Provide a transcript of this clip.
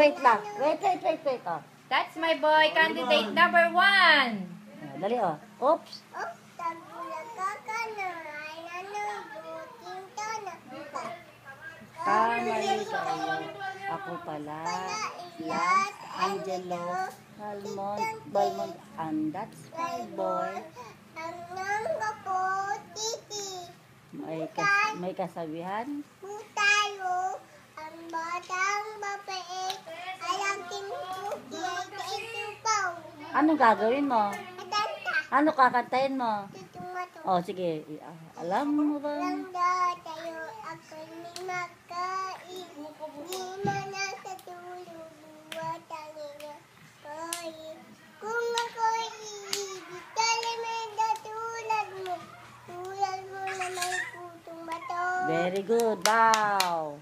wait lang. Wait, wait, wait, wait. Oh. That's my boy, candidate number one. Ah, Dali, oh. Oops. Tagbulaga ka na. Ay, buting to na. Mali kayo. Ako pala. Las Angelo Balmont, Balmont. And that's my boy. Ang nang po, titi. May, kas may kasabihan. Po Anong gagawin mo? Ano kakantayin mo? Oh, sige. Alam mo ba? Tayo, ako ni makain. Di man sa tulog, buwat ang. Kung ako'y iibig, kalimenda tulad mo. Tulad mo na may putong bato. Very good. Wow.